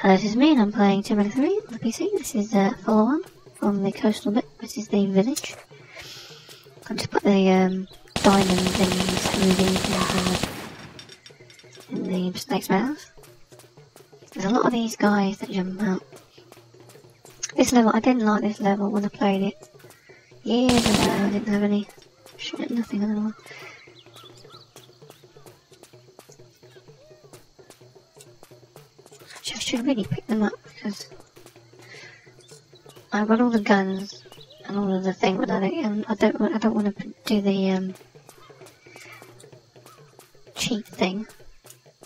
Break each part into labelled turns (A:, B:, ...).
A: Hello, this is me and I'm playing Raider 3 on the PC. This is uh, follow on from the coastal bit. This is the village. I've just put the um, diamond thingies through these in the, in the snake's mouth. There's a lot of these guys that jump out. This level, I didn't like this level when I played it. Years ago, I didn't have any shit, nothing at all. I should really pick them up because I've got all the guns and all of the thing, but I don't, um, I don't, I don't want to do the um, cheat thing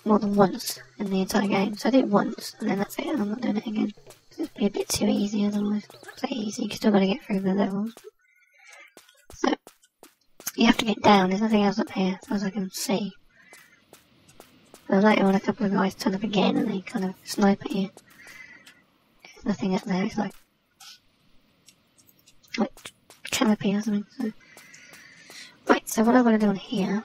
A: more than once in the entire game. So I did it once, and then that's it. and I'm not doing it again. It'd be a bit too easy otherwise. So easy, you still got to get through the levels. So you have to get down. There's nothing else up here, as I can see. But later on, a couple of guys turn up again, and they kind of snipe at you. There's nothing up there. It's like like canopy or something. So. Right. So what I want to do on here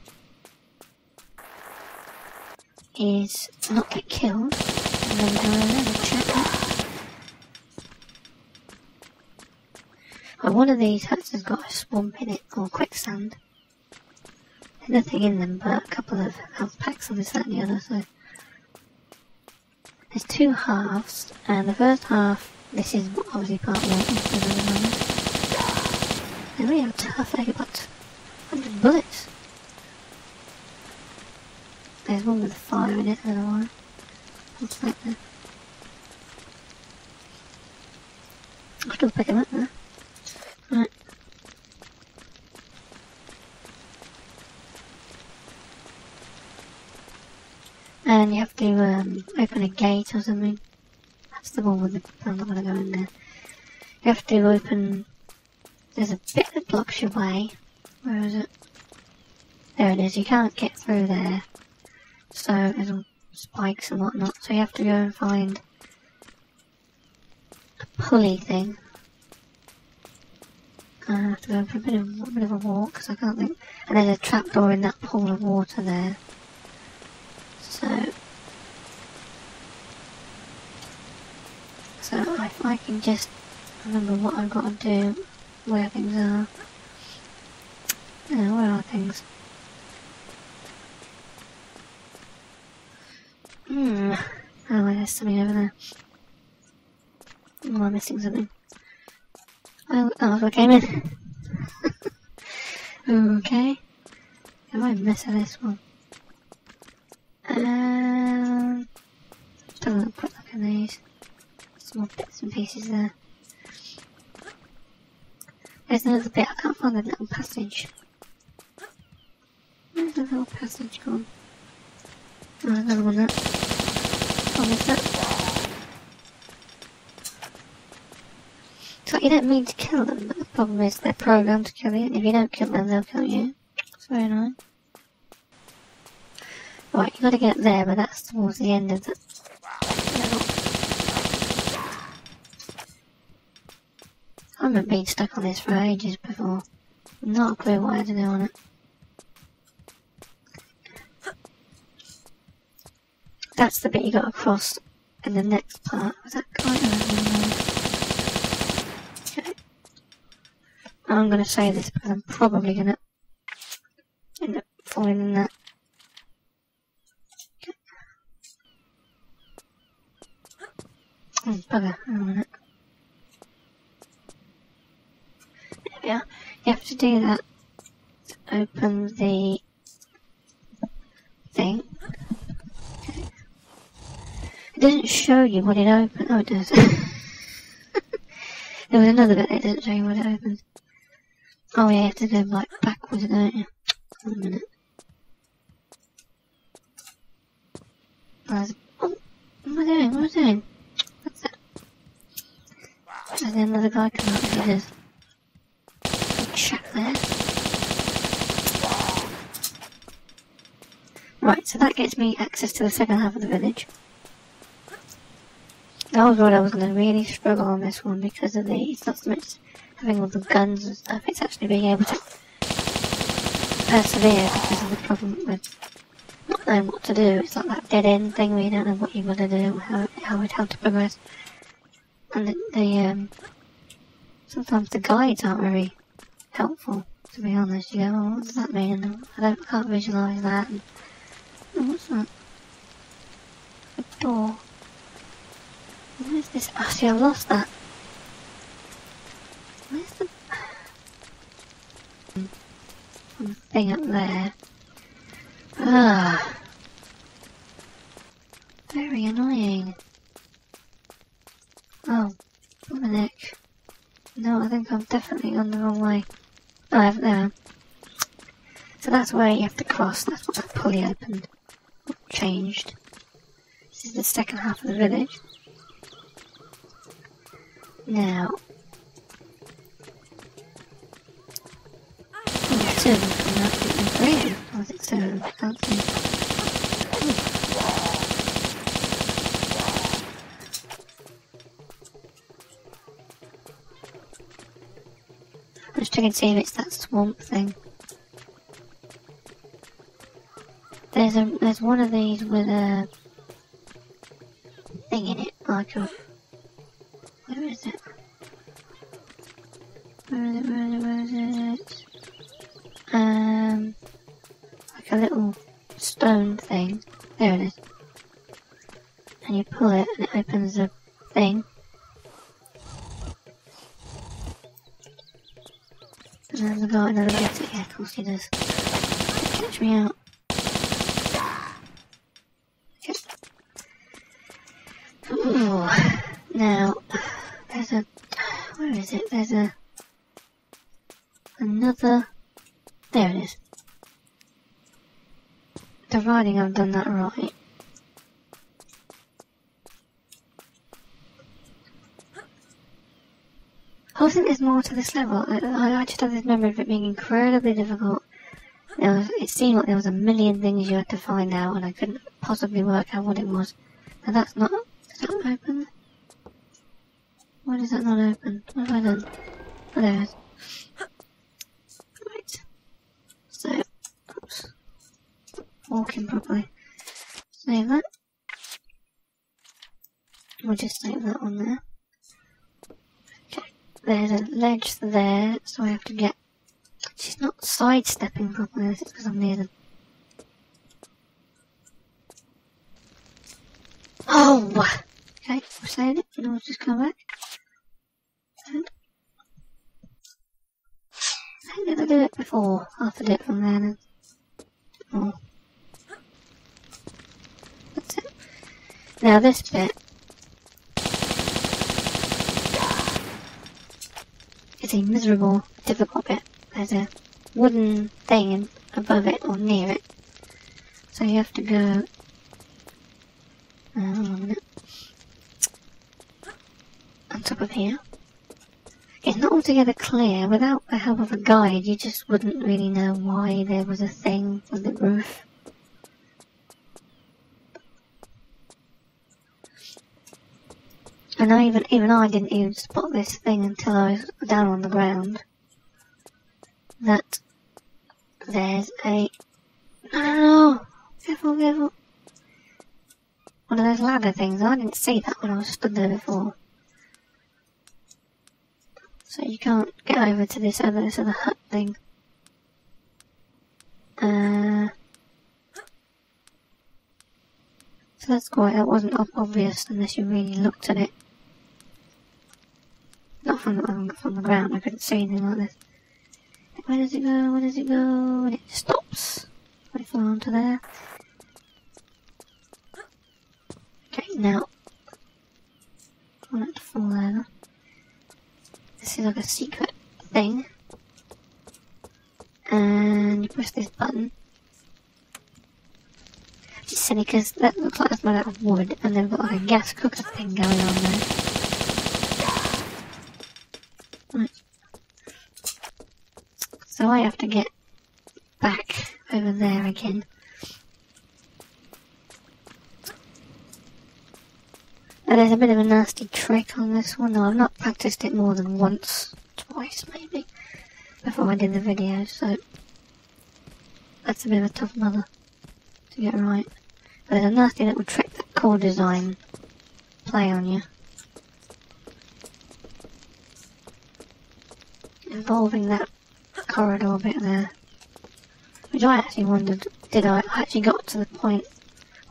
A: is not get killed, and then do a little check. Well, one of these huts has got a swamp in it, or quicksand. Nothing in them but a couple of health packs on this, that and the other, so... There's two halves, and the first half, this is obviously part one. They really are tough, they got 100 bullets. There's one with fire in it, I don't know. What's that there? I'll still pick him up there. Right. And you have to um, open a gate or something. That's the one with the. I'm not gonna go in there. You have to open. There's a bit that blocks your way. Where is it? There it is. You can't get through there. So there's spikes and whatnot. So you have to go and find a pulley thing. I have to go for a bit of a bit of a walk because I can't think. And there's a trapdoor in that pool of water there. So if I can just remember what I've got to do, where things are. Yeah, where are things? Hmm. Oh, there's something over there. Oh, am I missing something? Oh, oh, I came in. okay. Am I missing this one? Um, just have a little quick look at these. More bits and pieces there. There's another bit, I can't find the little passage. Where's the little passage gone? Oh, another one there. Oh, missed that. So you don't mean to kill them, but the problem is they're programmed to kill you, if you don't kill them, they'll kill you. It's very annoying. Right, you've gotta get there, but that's towards the end of the level. Haven't been stuck on this for ages before. Not a clue what I had to do on it. That's the bit you got across in the next part. Was that quite Okay. I'm gonna say this because I'm probably gonna end up falling in that. Oh, bugger. Hang on a minute. There we are. You have to do that open the thing. It doesn't show you what it opens. Oh, it does. there was another bit that didn't show you what it opens. Oh, yeah, you have to go like backwards, don't you? A minute. Oh, what am I doing? What am I doing? What's that? There's another guy coming up with his Right, so that gets me access to the second half of the village. That was what I was going to really struggle on this one because of the, it's not so much having all the guns and stuff, it's actually being able to persevere because of the problem with, not knowing what to do. It's like that dead end thing where you don't know what you've got to do, how how how to progress. And the, the um sometimes the guides aren't very helpful. To be honest, you go, oh, what does that mean? I don't can't visualise that. And, that? A door. Where's this? Oh, see, I've lost that. Where's the thing up there? Ah. Very annoying. Oh, Dominic. No, I think I'm definitely on the wrong way. Oh, I haven't there. So that's where you have to cross. That's what that pulley opened. Changed. This is the second half of the village. Now. Two from that see. I'm just checking to see if it's that swamp thing. There's a there's one of these with a thing in it, like a where is it? Where is it? Where is it? Where is it? Um, like a little stone thing. There it is. And you pull it, and it opens a thing. And then the guy another gets it. Yeah, of course he does. Catch me out. Okay. Ooh. Now, there's a. Where it? There's a. Another. There it is. The writing, I've done that right. I think there's more to this level. I, I just have this memory of it being incredibly difficult. Was, it seemed like there was a million things you had to find out, and I couldn't possibly work out what it was. And that's not. Is that open? Why does that not open? What have I done? There it. Right. So, oops. Walking properly. Save that. We'll just save that one there. Okay. There's a ledge there, so I have to get. She's not sidestepping properly, this is because I'm near them. Oh! Okay, we're saying it, and I'll just come back. And I I did it before. I'll have it from there then. That's it. Now this bit is a miserable, difficult bit. There's a wooden thing above it or near it. So you have to go. Uh. On top of here. It's not altogether clear. Without the help of a guide, you just wouldn't really know why there was a thing on the roof. And I even even I didn't even spot this thing until I was down on the ground. That there's a no careful careful one of those ladder things. I didn't see that when I was stood there before. So you can't get over to this other hut thing. Uh, so that's quite that wasn't obvious unless you really looked at it. Not from the, from the ground, I couldn't see anything like this. Where does it go? Where does it go? And it stops. If I fall onto there. Okay, now. I want it to fall over. This is like a secret thing. And you press this button. Which is silly because that looks like it's made out of wood and they've got like a gas cooker thing going on there. Right. So I have to get back over there again. There's a bit of a nasty trick on this one, though I've not practiced it more than once, twice maybe, before I did the video, so that's a bit of a tough mother. to get right. But there's a nasty little trick that core design play on you. Involving that corridor bit there. Which I actually wondered, did I actually got to the point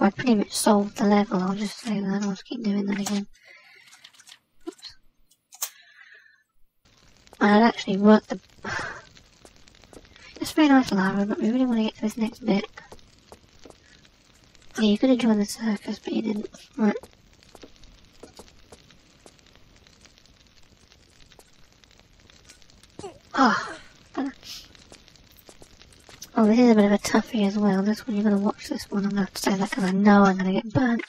A: I pretty much solved the level, I'll just say that, I'll just keep doing that again. Oops. And I'd actually worked the... It's very nice lava, but we really want to get to this next bit. Yeah, you could have joined the circus, but you didn't. Right. Oh. Oh, this is a bit of a toughie as well. This one, you're going to watch this one. I'm going to to say that because I know I'm going to get burnt.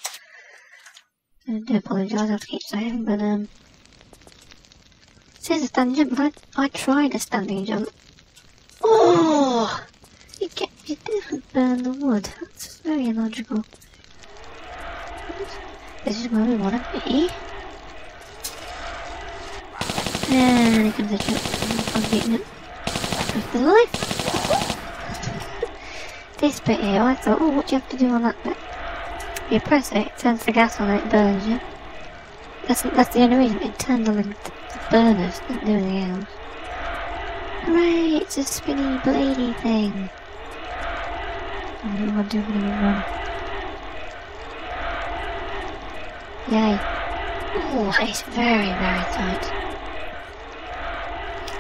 A: I do apologise, I have to keep saying, but, um... It says a standing jump, but I, I tried a standing jump. Oh! You get, you didn't burn the wood. That's very illogical. This is where we want to be. And here comes the jump. I'm getting it. With the life. This bit here, I thought, oh, what do you have to do on that bit? You press it, it turns the gas on and it burns you. That's, that's the only reason it turned on the, the burners, didn't do anything else. Hooray, it's a spinny, bladey thing. I don't want to do it run. Yay. Oh, it's very, very tight.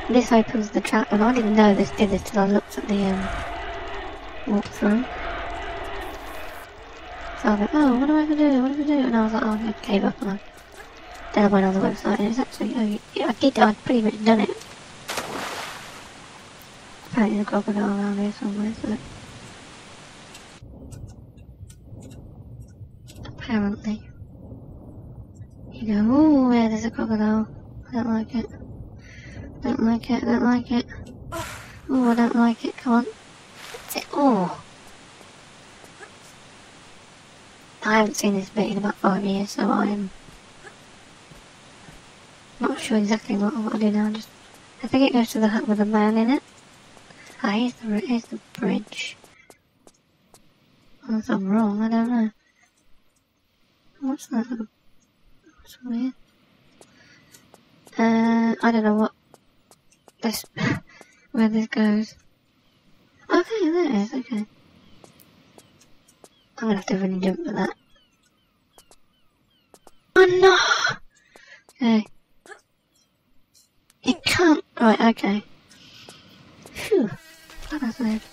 A: This opens the trap, and I didn't know this did this till I looked at the um, walkthrough. So I was like, oh, what do I have to do? What do I do? And I was like, oh, I gave up, and I, went on the website, and it's actually, oh, yeah, I did, I'd pretty much done it. Apparently a crocodile around here somewhere, so... Apparently. You go, oh, yeah, there's a crocodile. I don't like it. Don't like it, don't like it. Oh, I don't like it, come on. Oh. I haven't seen this bit in about five years, so I'm not sure exactly what I want to do now. Just, I think it goes to the hut with a man in it. Ah, here's the, here's the bridge. Unless I'm wrong, I don't know. What's that? What's weird? Uh, I don't know what this, where this goes. Okay, there it is, okay. I'm gonna have to really jump for that. Oh no! Okay. It can't, right, okay. Phew, glad I saved.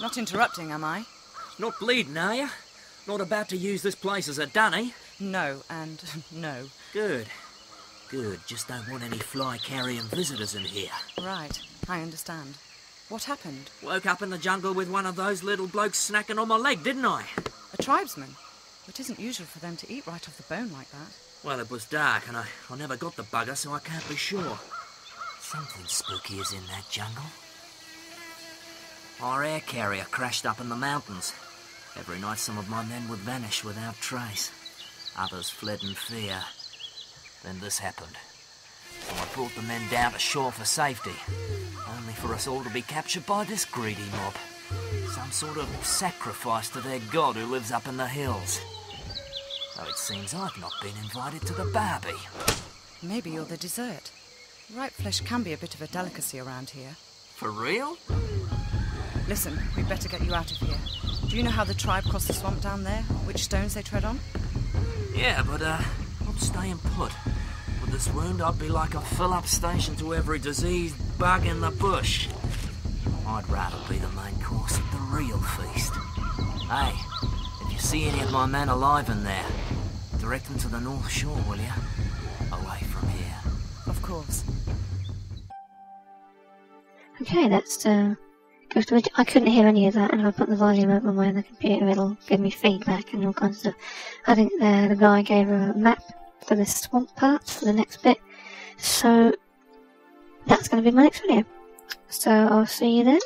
B: Not interrupting, am I?
C: Not bleeding, are you? Not about to use this place as a dunny?
B: No, and no.
C: Good. Good. Just don't want any fly-carrying visitors in here.
B: Right, I understand. What happened?
C: Woke up in the jungle with one of those little blokes snacking on my leg, didn't I?
B: A tribesman? It isn't usual for them to eat right off the bone like that.
C: Well, it was dark, and I, I never got the bugger, so I can't be sure. Something spooky is in that jungle. Our air carrier crashed up in the mountains. Every night some of my men would vanish without trace. Others fled in fear. Then this happened. So I brought the men down to shore for safety. Only for us all to be captured by this greedy mob. Some sort of sacrifice to their god who lives up in the hills. Though it seems I've not been invited to the barbie.
B: Maybe you're the dessert. Ripe flesh can be a bit of a delicacy around here.
C: For real?
B: Listen, we'd better get you out of here. Do you know how the tribe cross the swamp down there? Which stones they tread on?
C: Yeah, but uh, staying put. With this wound, I'd be like a fill-up station to every diseased bug in the bush. I'd rather be the main course at the real feast. Hey, if you see any of my men alive in there, direct them to the North Shore, will you? Away from here.
B: Of course.
A: Okay, that's uh, I couldn't hear any of that, and I put the volume up on my other computer, it'll give me feedback and all kinds of stuff. I think the, the guy gave a map for the swamp part for the next bit, so that's going to be my next video. So I'll see you then.